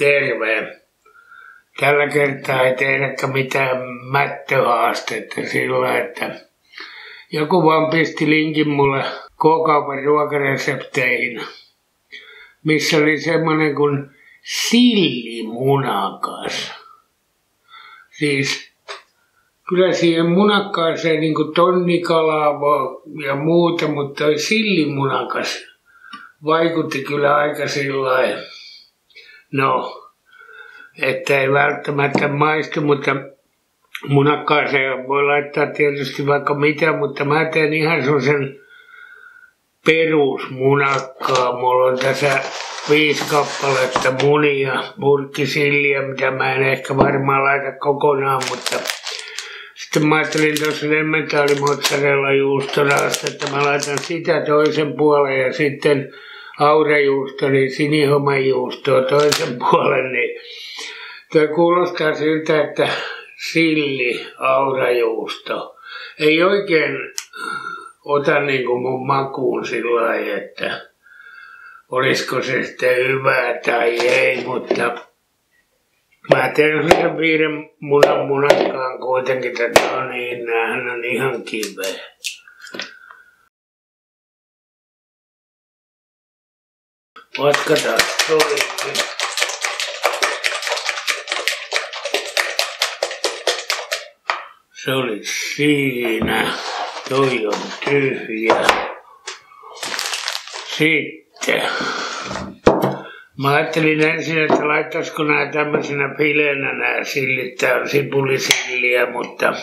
terve. Tällä kertaa ei tehdäkään mitään mättöhaastetta sillä, että joku vaan pisti linkin mulle K-kaupan ruokaresepteihin, missä oli semmonen kuin sillimunakas. Siis kyllä siihen munakkaaseen niin tonnikalaa ja muuta, mutta toi sillimunakas vaikutti kyllä aika sillä no, että ei välttämättä maistu, mutta munakkaaseen voi laittaa tietysti vaikka mitä, mutta mä teen ihan sen perusmunakkaa. Mulla on tässä viisi kappaletta munia, purkkisilliä, mitä mä en ehkä varmaan laita kokonaan, mutta sitten mä ajattelin tuossa emmentaali juustorasta, että mä laitan sitä toisen puolen ja sitten aurajuusto, niin sinihomajuustoa toisen puolen, niin Tuo kuulostaa siltä, että silli, aurajuusto, ei oikein ota niin kuin mun makuun sillä lailla, että olisiko se sitten hyvää tai ei, mutta mä teen sen viiden munan munakkaan kuitenkin, että on niin, hän on ihan kiveä. Vatkataan toinen. Se oli siinä. Toi on tyhjä. Sitten. Mä ajattelin ensin, että laittaisiko nämä tämmöisenä fileenä nämä sillit. Tää on sipulisilliä, mutta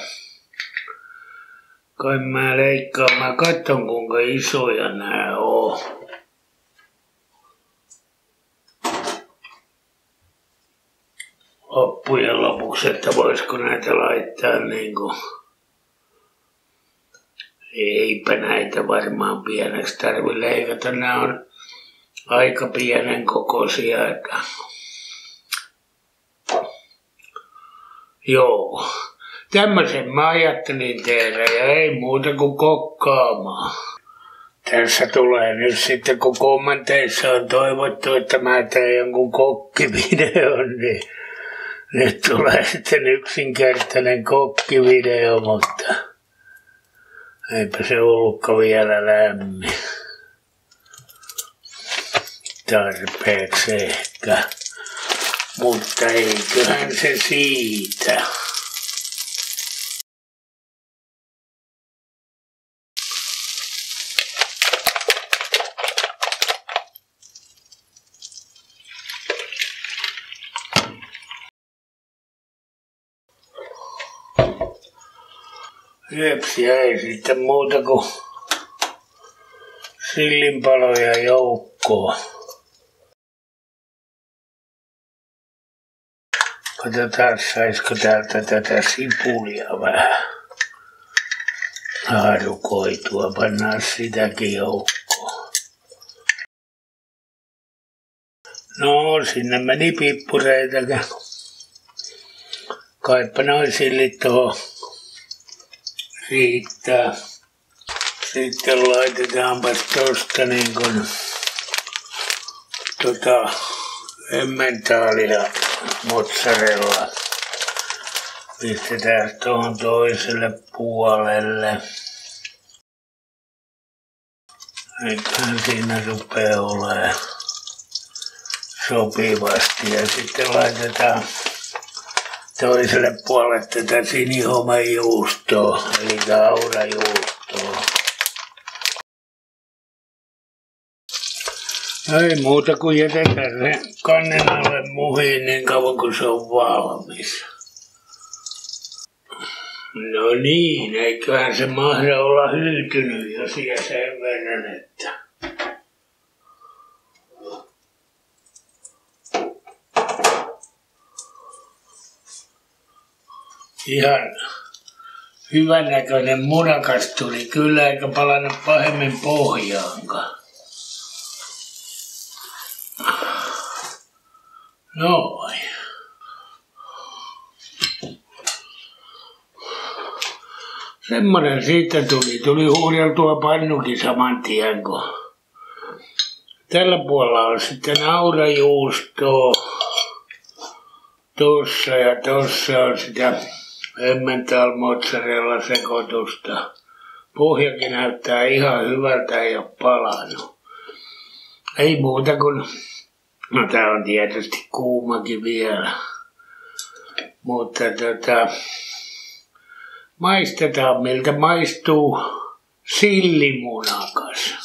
kai mä leikkaan. Mä katson kuinka isoja nämä on. Loppujen lopuksi, että voisiko näitä laittaa niin kuin, eipä näitä varmaan pieneksi tarvi leikata. Nämä on aika pienen kokoisia. Että... Joo, tämmöisen mä ajattelin tehdä ja ei muuta kuin kokkaamaan. Tässä tulee nyt sitten, kun kommenteissa on toivottu, että mä teen jonkun kokkivideon, niin nyt tulee sitten yksinkertainen kokkivideo, mutta eipä se ollutkaan vielä lämmin. Tarpeeksi ehkä, mutta eiköhän se siitä. Yöpsiä ei sitten muuta kuin sillinpaloja joukkoa. Katsotaan, saisiko täältä tätä sipulia vähän haarukoitua. Pannaan sitäkin joukkoon. No, sinne meni pippureitakin. Kaipa noin sillit tuohon riittää. Sitten laitetaanpa tosta niin kuin tota emmentaalia mozzarella. Pistetään tuohon toiselle puolelle. Eiköhän siinä rupeaa olemaan sopivasti. Ja sitten laitetaan toiselle puolelle tätä sinihomejuustoa, eli kaurajuustoa. Ei muuta kuin jätetään se kannen alle muhiin niin kauan kuin se on valmis. No niin, eiköhän se mahda olla hyytynyt jo siellä sen verran, että ihan hyvän näköinen munakas tuli kyllä, eikä palannut pahemmin pohjaankaan. Noin. Semmoinen siitä tuli. Tuli huudeltua pannukin saman tien, kun tällä puolella on sitten aurajuustoa Tuossa ja tuossa on sitä Emmental mozzarella sekoitusta. Pohjakin näyttää ihan hyvältä, ei ole. Ei muuta kuin, no tää on tietysti kuumakin vielä. Mutta tota, maistetaan miltä maistuu sillimunakas.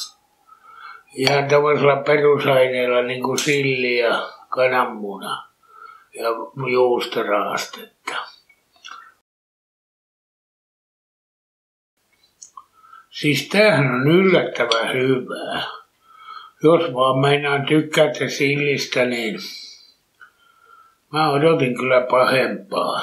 Ihan tämmöisellä perusaineella niin kuin silli ja kananmuna ja juustoraastetta. Siis tämähän on yllättävän hyvää. Jos vaan meinaan tykkäätte sillistä, niin mä odotin kyllä pahempaa.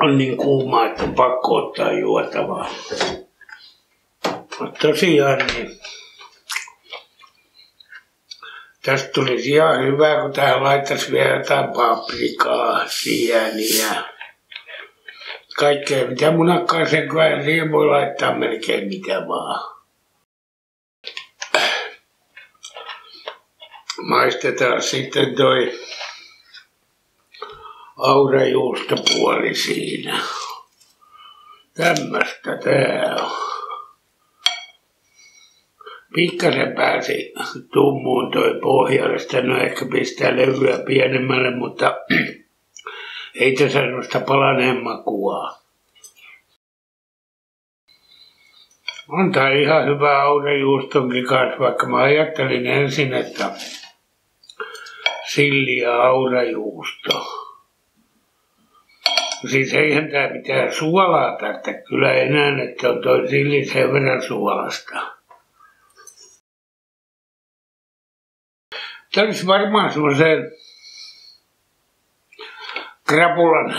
On niin kuuma, että pakko ottaa juotavaa. Tosiaan niin Tästä tulisi ihan hyvä, kun tähän laittaisi vielä jotain paprikaa, sieniä. Kaikkea, mitä munakkaaseen kyllä siihen voi laittaa melkein mitä vaan. Maistetaan sitten toi aurajuustopuoli siinä. Tämmöstä tää on pikkasen pääsi tummuun toi pohjalle. Sitä no ehkä pistää levyä pienemmälle, mutta ei tässä sellaista palaneen makua. On tää ihan hyvä aurejuustonkin kanssa, vaikka mä ajattelin ensin, että silli ja aurajuusto. Siis eihän tää mitään suolaa tästä kyllä enää, että on toi silli sen verran suolasta. Olisi varmaan semmoiseen krapulan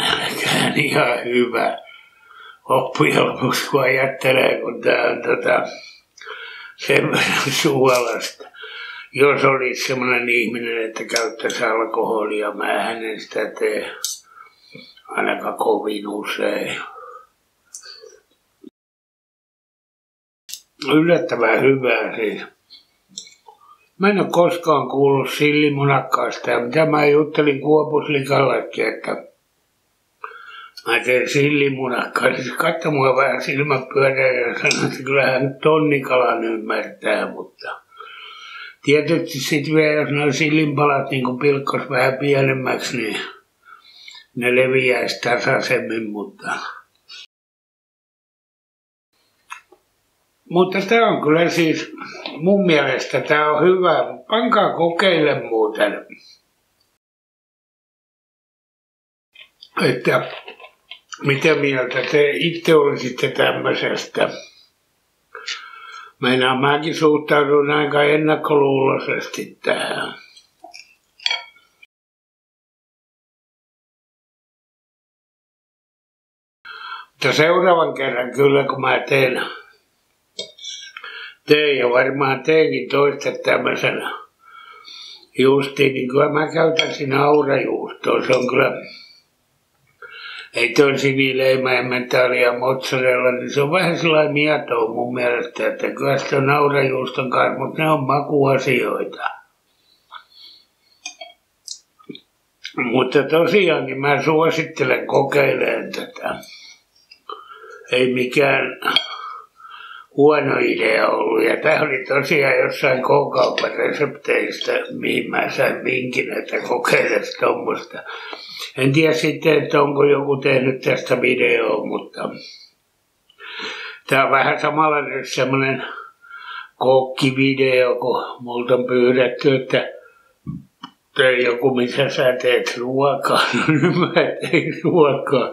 ihan hyvä loppujen lopuksi, kun ajattelee, kun tämä on tota, sen suolasta. Jos olisi semmoinen ihminen, että käyttäisi alkoholia, mä en sitä tee ainakaan kovin usein. Yllättävän hyvää siis. Mä en ole koskaan kuullut sillimunakkaasta. Ja mitä mä juttelin Kuopuslikallekin, että mä teen sillimunakkaa, niin se katsoi mua vähän silmät ja sanoi, että kyllähän tonnikalan ymmärtää, mutta tietysti sitten vielä, jos nuo sillinpalat niin pilkkos vähän pienemmäksi, niin ne leviäisi tasaisemmin, mutta Mutta tämä on kyllä siis, mun mielestä tämä on hyvä. Pankaa kokeille muuten. Että mitä mieltä te itse olisitte tämmöisestä. Meinaan mäkin suhtaudun aika ennakkoluuloisesti tähän. Mutta seuraavan kerran kyllä, kun mä teen teen ja varmaan teenkin toista tämmöisen justiin, niin kyllä mä käytän siinä aurajuustoa. Se on kyllä, ei toi sinileima, emmentaali ja mozzarella, niin se on vähän sellainen mietoa mun mielestä, että kyllä se on aurajuuston kanssa, mutta ne on makuasioita. Mutta tosiaan niin mä suosittelen kokeilemaan tätä. Ei mikään huono idea ollut. Ja tämä oli tosiaan jossain k resepteistä, mihin mä sain vinkin, että kokeiles tuommoista. En tiedä sitten, että onko joku tehnyt tästä videoa, mutta tämä on vähän samalla nyt semmoinen kokkivideo, kun multa on pyydetty, että tee joku, missä sä teet ruokaa. No nyt mä tein ruokaa.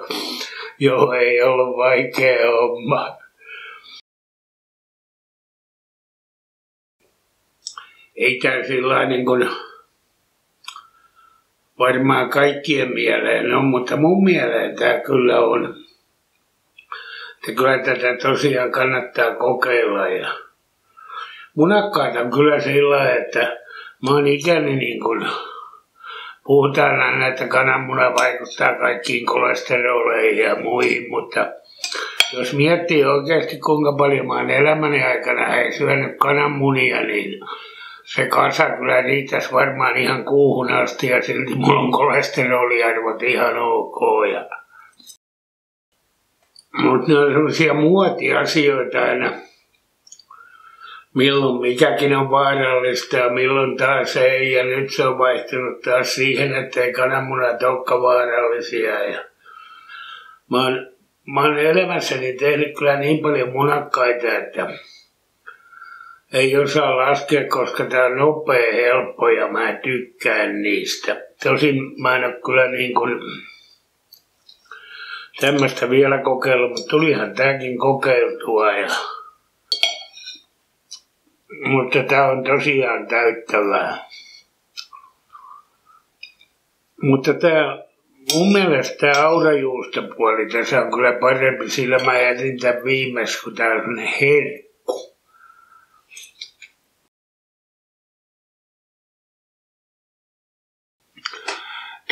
Joo, ei ollut vaikea homma. Ei tämä sillä niin kuin varmaan kaikkien mieleen on, mutta mun mieleen tämä kyllä on. Että kyllä tätä tosiaan kannattaa kokeilla. Ja munakkaat on kyllä sillä että mä oon ikäni niin kuin, puhutaan aina, että kananmuna vaikuttaa kaikkiin kolesteroleihin ja muihin, mutta jos miettii oikeasti kuinka paljon mä oon elämäni aikana ei syönyt kananmunia, niin se kasa kyllä riittäisi varmaan ihan kuuhun asti ja silti mulla on kolesteroliarvot ihan ok. Ja... Mutta ne on sellaisia muotiasioita aina. Milloin mikäkin on vaarallista ja milloin taas ei. Ja nyt se on vaihtunut taas siihen, että ei kananmunat olekaan vaarallisia. Ja mä oon, mä oon elämässäni tehnyt kyllä niin paljon munakkaita, että ei osaa laskea, koska tämä on nopea helppo ja mä tykkään niistä. Tosin mä en ole kyllä niin kuin tämmöistä vielä kokeillut, mutta tulihan tämäkin kokeiltua. Ja... Mutta tämä on tosiaan täyttävää. Mutta tämä, mun mielestä tämä aurajuustopuoli tässä on kyllä parempi, sillä mä jätin tämän viimeis, kun tämä on herkkä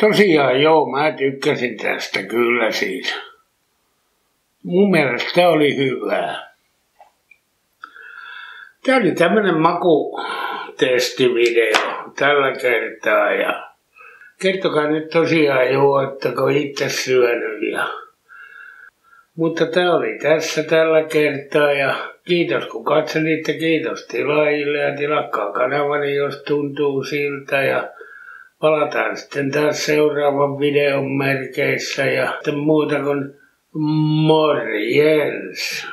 Tosiaan joo, mä tykkäsin tästä kyllä siitä. Mun mielestä oli hyvää. Tämä oli tämmönen makutestivideo tällä kertaa ja kertokaa nyt tosiaan joo, että kun itse syönyt ja mutta tämä oli tässä tällä kertaa ja kiitos kun katselitte, kiitos tilaajille ja tilakkaa kanavani, jos tuntuu siltä ja palataan sitten taas seuraavan videon merkeissä ja sitten muuta kuin morjens.